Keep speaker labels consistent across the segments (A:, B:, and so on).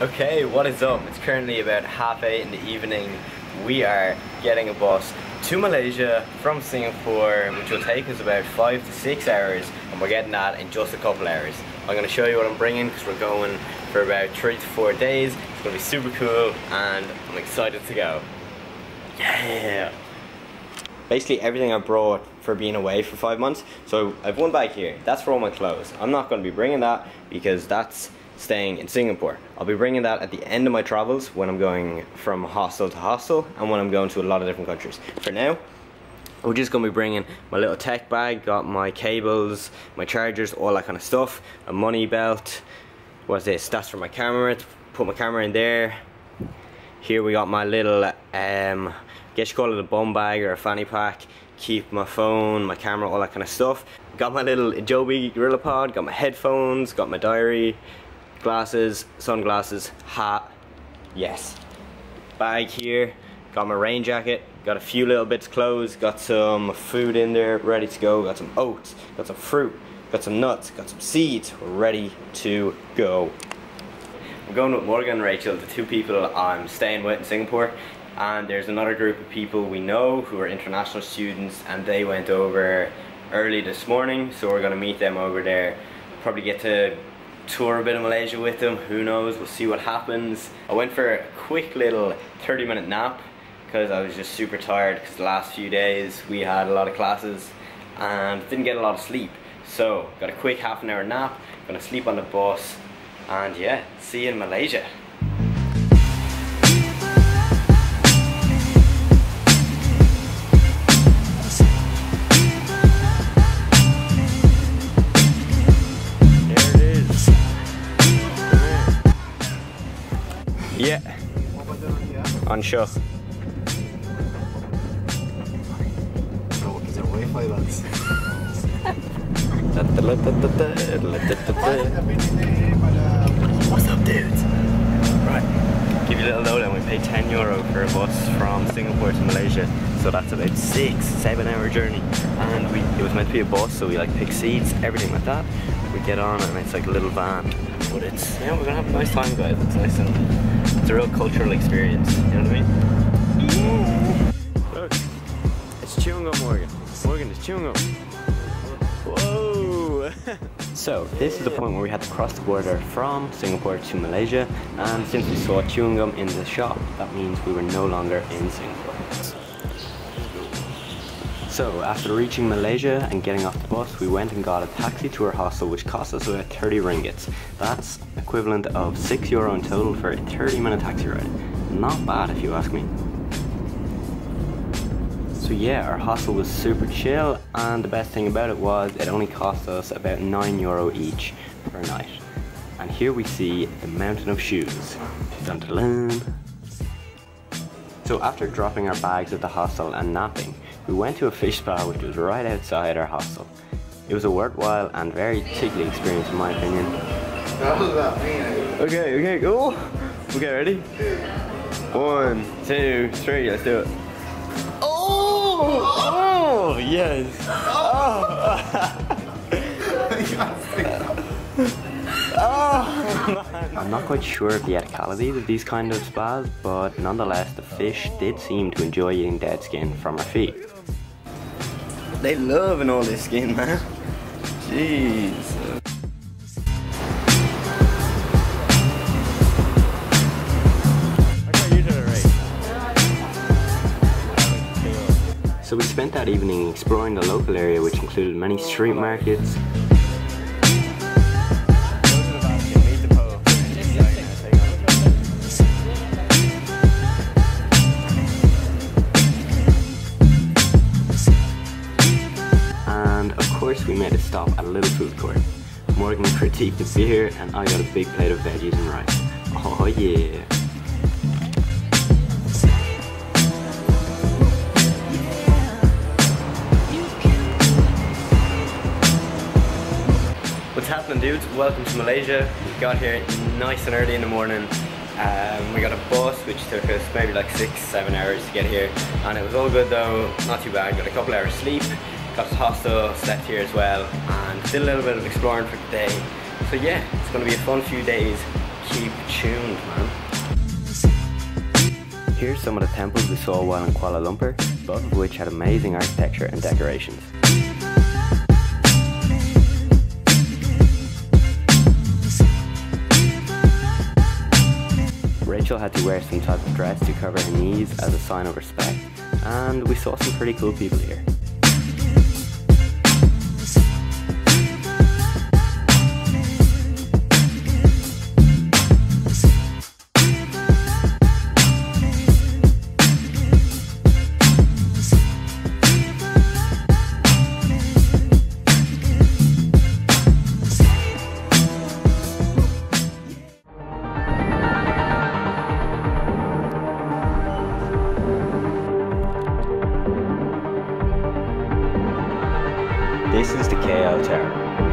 A: Okay, what is up? It's currently about half eight in the evening. We are getting a bus to Malaysia from Singapore, which will take us about five to six hours, and we're getting that in just a couple hours. I'm going to show you what I'm bringing because we're going for about three to four days. It's going to be super cool, and I'm excited to go. Yeah! Basically everything I brought for being away for five months. So I've one bag here. That's for all my clothes. I'm not going to be bringing that because that's staying in Singapore. I'll be bringing that at the end of my travels when I'm going from hostel to hostel and when I'm going to a lot of different countries. For now, we're just going to be bringing my little tech bag, got my cables, my chargers, all that kind of stuff, a money belt, what's this, that's for my camera, put my camera in there. Here we got my little, um, guess you call it a bum bag or a fanny pack, keep my phone, my camera, all that kind of stuff. Got my little Joby GorillaPod, got my headphones, got my diary, glasses, sunglasses, hat, yes. Bag here, got my rain jacket, got a few little bits of clothes, got some food in there ready to go, got some oats, got some fruit, got some nuts, got some seeds, ready to go. I'm going with Morgan and Rachel, the two people I'm staying with in Singapore. And there's another group of people we know who are international students and they went over early this morning so we're going to meet them over there. Probably get to tour a bit of Malaysia with them. Who knows? We'll see what happens. I went for a quick little 30 minute nap because I was just super tired because the last few days we had a lot of classes and didn't get a lot of sleep. So got a quick half an hour nap, gonna sleep on the bus and yeah, see you in Malaysia. Yeah. Unsure. What's up, dudes? Right, give you a little lowdown. We paid 10 euro for a bus from Singapore to Malaysia, so that's about six, seven hour journey. And we, it was meant to be a bus, so we like pick seats, everything like that. We get on, and it's like a little van, but it's yeah, we're gonna have a nice time, guys. It's nice and it's a real cultural experience. You know what I mean? Yeah. Look, it's chewing gum, Morgan. Morgan, it's chewing gum. Whoa! so this is the point where we had to cross the border from Singapore to Malaysia, and since we saw chewing gum in the shop, that means we were no longer in Singapore. So after reaching Malaysia and getting off the bus, we went and got a taxi to our hostel which cost us about 30 ringgits. That's equivalent of 6 euro in total for a 30 minute taxi ride. Not bad if you ask me. So yeah, our hostel was super chill and the best thing about it was it only cost us about 9 euro each per night. And here we see the mountain of shoes. Dun -dun -dun. So after dropping our bags at the hostel and napping, we went to a fish spa which was right outside our hostel. It was a worthwhile and very tickly experience in my opinion. Okay, okay, go. Okay, ready? One, two, three, let's do it. Oh! Oh, yes! Oh! I'm not quite sure of the ethicalities of these kind of spas, but nonetheless the fish did seem to enjoy eating dead skin from our feet. They loving all this skin, man. Jeez. So we spent that evening exploring the local area which included many street markets, stop at a little food court. Morgan critiqued the here and I got a big plate of veggies and rice. Oh yeah. What's happening dudes? Welcome to Malaysia. We got here nice and early in the morning. Um, we got a bus which took us maybe like six, seven hours to get here. And it was all good though, not too bad. Got a couple hours sleep, got to hostel, slept here as well, and did a little bit of exploring for the day. So yeah, it's gonna be a fun few days. keep tuned, man. Here's some of the temples we saw while in Kuala Lumpur, both of which had amazing architecture and decorations. Rachel had to wear some type of dress to cover her knees as a sign of respect, and we saw some pretty cool people here.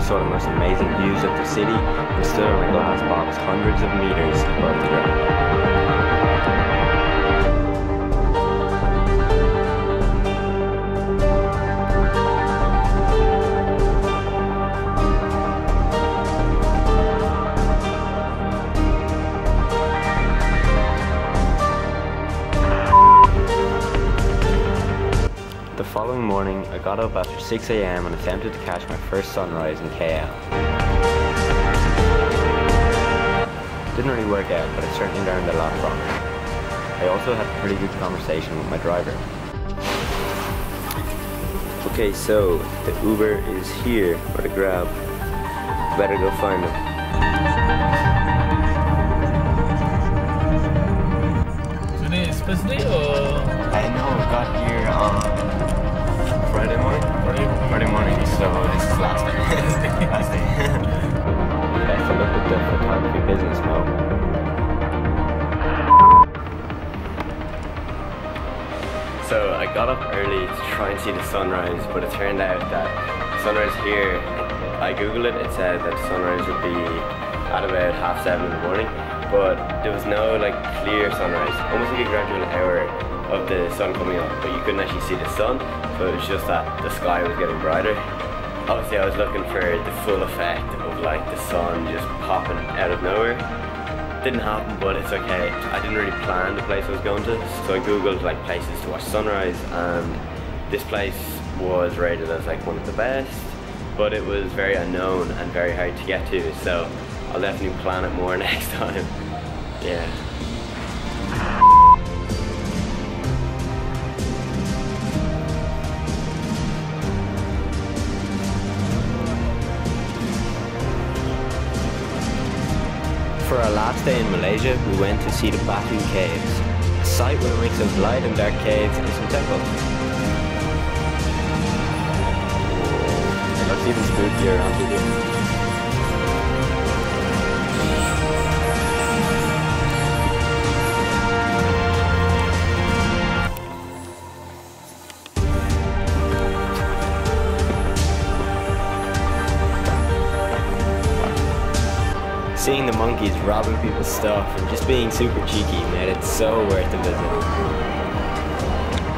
A: Saw the most amazing views of the city and stood on a glass box hundreds of meters above the ground. Following morning, I got up after 6am and attempted to catch my first sunrise in KL. Didn't really work out, but I certainly learned a lot from it. I also had a pretty good conversation with my driver. Okay, so the Uber is here, for the Grab. Better go find them.
B: Today is first or
A: I know, got here on try and see the sunrise, but it turned out that sunrise here, I googled it, it said that sunrise would be at about half seven in the morning, but there was no like clear sunrise, almost like a gradual hour of the sun coming up, but you couldn't actually see the sun, so it was just that the sky was getting brighter. Obviously I was looking for the full effect of like the sun just popping out of nowhere. Didn't happen, but it's okay. I didn't really plan the place I was going to, so I googled like places to watch sunrise, and this place was rated as like one of the best, but it was very unknown and very hard to get to. So I'll definitely plan it more next time. Yeah. For our last day in Malaysia, we went to see the Batu Caves, a site with a mix of light and dark caves and some temples. Even spookier on video. Seeing the monkeys robbing people's stuff and just being super cheeky made it so worth the visit.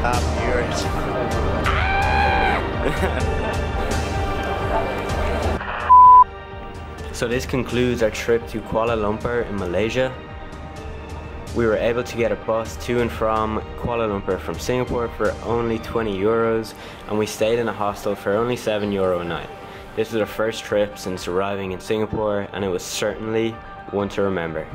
C: I'm yours.
A: So this concludes our trip to Kuala Lumpur in Malaysia. We were able to get a bus to and from Kuala Lumpur from Singapore for only 20 euros and we stayed in a hostel for only 7 euro a night. This was our first trip since arriving in Singapore and it was certainly one to remember.